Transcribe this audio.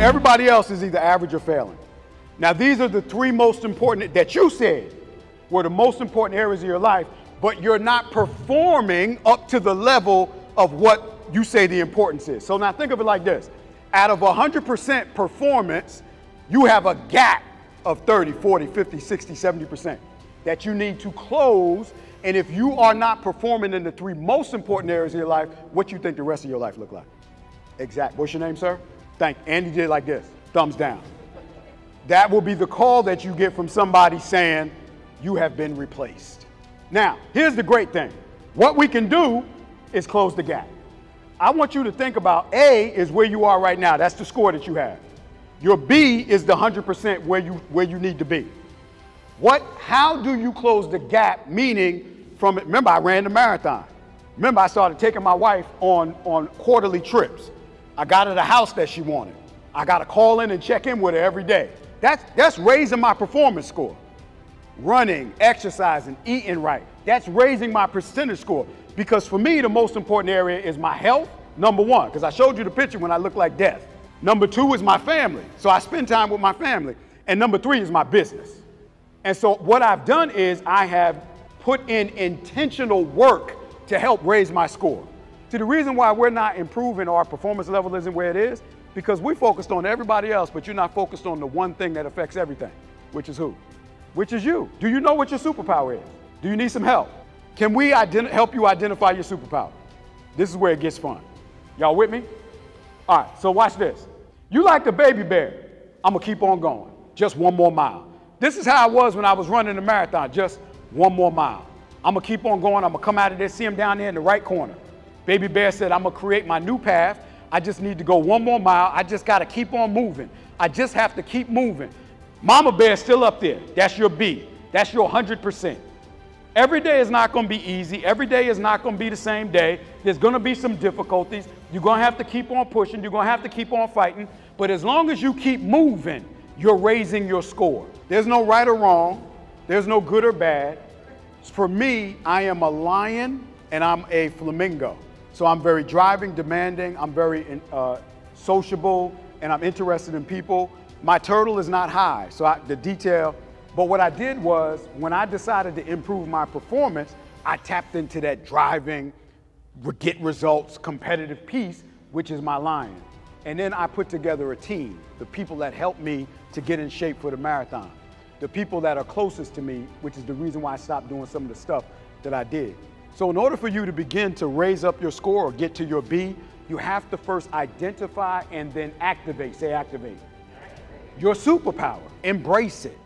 Everybody else is either average or failing. Now, these are the three most important that you said were the most important areas of your life, but you're not performing up to the level of what you say the importance is. So now think of it like this out of 100% performance, you have a gap of 30, 40, 50, 60, 70% that you need to close. And if you are not performing in the three most important areas of your life, what do you think the rest of your life look like? Exact. What's your name, sir? Thank Andy did like this. Thumbs down. That will be the call that you get from somebody saying you have been replaced. Now, here's the great thing. What we can do is close the gap. I want you to think about A is where you are right now. That's the score that you have. Your B is the 100% where you where you need to be. What how do you close the gap meaning from it, remember I ran the marathon. Remember I started taking my wife on on quarterly trips. I got her the house that she wanted. I got to call in and check in with her every day. That's that's raising my performance score. Running, exercising, eating right. That's raising my percentage score. Because for me, the most important area is my health, number one, because I showed you the picture when I look like death. Number two is my family. So I spend time with my family. And number three is my business. And so what I've done is I have put in intentional work to help raise my score. See, the reason why we're not improving our performance level isn't where it is, because we focused on everybody else, but you're not focused on the one thing that affects everything, which is who? Which is you. Do you know what your superpower is? Do you need some help? Can we help you identify your superpower? This is where it gets fun. Y'all with me? All right, so watch this. You like the baby bear. I'm gonna keep on going. Just one more mile. This is how I was when I was running the marathon. Just one more mile. I'm gonna keep on going. I'm gonna come out of there, see him down there in the right corner. Baby bear said, I'm gonna create my new path. I just need to go one more mile. I just gotta keep on moving. I just have to keep moving. Mama bear still up there. That's your B. That's your 100%. Every day is not going to be easy. Every day is not going to be the same day. There's going to be some difficulties. You're going to have to keep on pushing. You're going to have to keep on fighting. But as long as you keep moving, you're raising your score. There's no right or wrong. There's no good or bad. For me, I am a lion and I'm a flamingo. So I'm very driving, demanding. I'm very uh, sociable and I'm interested in people. My turtle is not high. So I, the detail but what I did was, when I decided to improve my performance, I tapped into that driving, get results, competitive piece, which is my lion. And then I put together a team, the people that helped me to get in shape for the marathon, the people that are closest to me, which is the reason why I stopped doing some of the stuff that I did. So in order for you to begin to raise up your score or get to your B, you have to first identify and then activate, say activate, your superpower, embrace it.